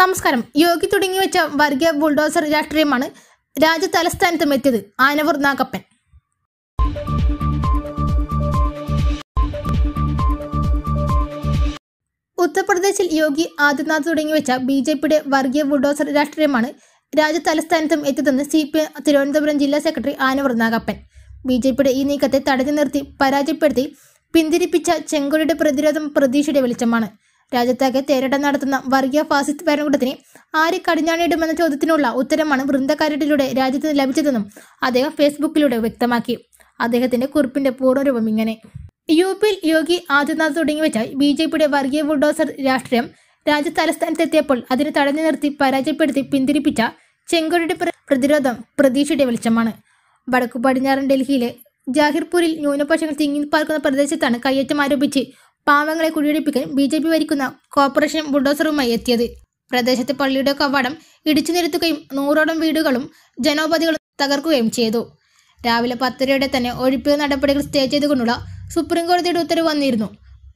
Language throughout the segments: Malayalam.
നമസ്കാരം. യോഗി തുടങ്ങി വെച്ച വർഗീയ ബുൾഡോസർ രാഷ്ട്രീയമാണ് രാജ്യ തലസ്ഥാനത്തും എത്തിയത് ആനവൂർ നാഗപ്പൻ. ഉത്തർപ്രദേശിൽ യോഗി ആദിത്യനാഥ് തുടങ്ങി വെച്ച ബി ജെ പിയുടെ വർഗീയ ബുൾഡോസർ രാഷ്ട്രീയമാണ് രാജ്യ തലസ്ഥാനത്തും എത്തിയതെന്ന് സി പി എം തിരുവനന്തപുരം ജില്ലാ secretary Anavoor Nagappan. B J പിയുടെ ഈ നീക്കത്തെ തടഞ്ഞു നിർത്തി പരാജയപ്പെടുത്തി പിന്തിരിപ്പിച്ച ചെങ്കൊടിയുടെ പ്രതിരോധം പ്രതീക്ഷയുടെ വെളിച്ചമാണ്. രാജ്യത്താകെ തേരട്ടം നടത്തുന്ന വർഗീയ ഫാസിസ്റ്റ് ഭരണകൂടത്തിന് ആര് കടിഞ്ഞാണിടുമെന്ന ചോദ്യത്തിനുള്ള ഉത്തരമാണ് വൃന്ദക്കാരട്ടിലൂടെ രാജ്യത്തിന് ലഭിച്ചതെന്നും അദ്ദേഹം ഫേസ്ബുക്കിലൂടെ വ്യക്തമാക്കി. അദ്ദേഹത്തിന്റെ കുറിപ്പിന്റെ പൂർണരൂപം ഇങ്ങനെ. യു പിയിൽ യോഗി ആദിത്യനാഥ് തുടങ്ങി വെച്ച ബി ജെ പിയുടെ വർഗീയ ബുൾഡോസർ രാഷ്ട്രീയം രാജ്യ തലസ്ഥാനത്തെത്തിയപ്പോൾ അതിനെ തടഞ്ഞു നിർത്തി പരാജയപ്പെടുത്തി പിന്തിരിപ്പിച്ച ചെങ്കോടിയുടെ പ്രതിരോധം പ്രതീക്ഷയുടെ വെളിച്ചമാണ്. വടക്കു പടിഞ്ഞാറൻ ഡൽഹിയിലെ ജാഹിർപൂരിൽ ന്യൂനപക്ഷങ്ങൾ തിങ്ങി പാർക്കുന്ന പ്രദേശത്താണ് കയ്യേറ്റം ആരോപിച്ച് പാവങ്ങളെ കുടിയൊഴിപ്പിക്കാൻ ബി ജെ പി ഭരിക്കുന്ന കോർപ്പറേഷൻ ബുൾഡോസറുമായി എത്തിയത്. പ്രദേശത്തെ പള്ളിയുടെ കവാടം ഇടിച്ചു നിരത്തുകയും നൂറോളം വീടുകളും ജനോപതികളും തകർക്കുകയും ചെയ്തു. രാവിലെ പത്തരയോടെ തന്നെ ഒഴിപ്പിക്കൽ നടപടികൾ സ്റ്റേ ചെയ്തുകൊണ്ടുള്ള സുപ്രീം കോടതിയുടെ ഉത്തരവ് വന്നിരുന്നു.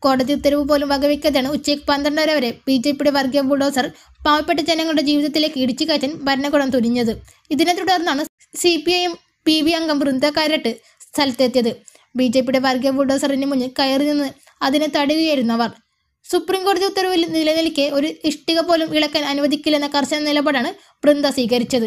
കോടതി ഉത്തരവ് പോലും വകവയ്ക്കാതെയാണ് ഉച്ചയ്ക്ക് പന്ത്രണ്ടര വരെ ബി ജെ പിയുടെ വർഗീയ ബുൾഡോസർ പാവപ്പെട്ട ജനങ്ങളുടെ ജീവിതത്തിലേക്ക് ഇടിച്ചു കയറ്റാൻ ഭരണകൂടം തുനിഞ്ഞത്. ഇതിനെ തുടർന്നാണ് C P I M P B അംഗം വൃന്ദ കാരട്ട് സ്ഥലത്തെത്തിയത്. ബി ജെ പിയുടെ വർഗീയ ബുൾഡോസറിന് മുന്നിൽ കയറി നിന്ന് അതിനെ തടയുകയായിരുന്നവർ സുപ്രീം കോടതി ഉത്തരവിൽ നിലനിൽക്കെ ഒരു ഇഷ്ടിക പോലും ഇളക്കാൻ അനുവദിക്കില്ലെന്ന കർശന നിലപാടാണ് ബൃന്ദ സ്വീകരിച്ചത്.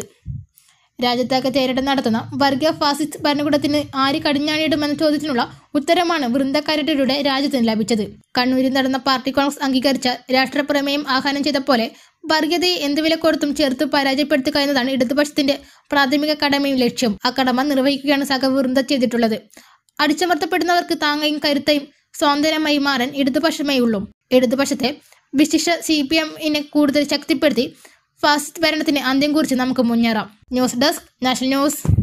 രാജ്യത്താകെ തേരട്ടം നടത്തുന്ന വർഗ ഫാസിസ്റ്റ് ഭരണകൂടത്തിന് ആര് കടിഞ്ഞാണിയിടുമെന്ന ചോദ്യത്തിനുള്ള ഉത്തരമാണ് വൃന്ദക്കാരുടെ രാജ്യത്തിന് ലഭിച്ചത്. കണ്ണൂരിൽ നടന്ന പാർട്ടി കോൺഗ്രസ് അംഗീകരിച്ച രാഷ്ട്രപ്രമേയം ആഹ്വാനം ചെയ്ത പോലെ വർഗീയതയെ എന്ത് വില കൊടുത്തും ചേർത്ത് പരാജയപ്പെടുത്തുക എന്നതാണ് ഇടതുപക്ഷത്തിന്റെ പ്രാഥമിക കടമയും ലക്ഷ്യം. ആ കടമ നിർവഹിക്കുകയാണ് സഖ വൃന്ദ ചെയ്തിട്ടുള്ളത്. അടിച്ചമർത്തപ്പെടുന്നവർക്ക് താങ്ങയും കരുത്തയും സ്വാതന്ത്ര്യമായി മാറാൻ ഇടതുപക്ഷമേ ഉള്ളൂ. ഇടതുപക്ഷത്തെ വിശിഷ്ട സി പി എമ്മിനെ കൂടുതൽ ശക്തിപ്പെടുത്തി ഫാസ്റ്റ് ഭരണത്തിന് അന്ത്യം കുറിച്ച് നമുക്ക് മുന്നേറാം. News desk national news.